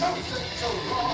something so wrong.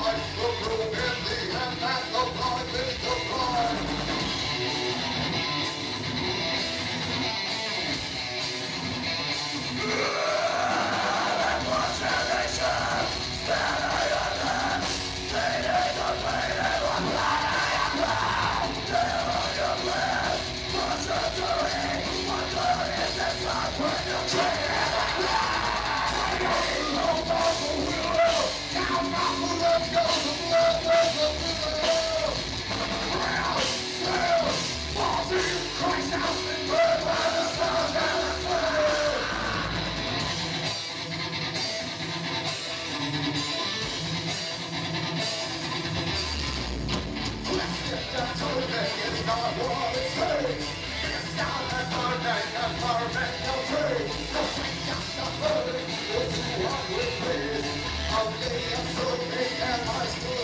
Okay, I'm so great at my school.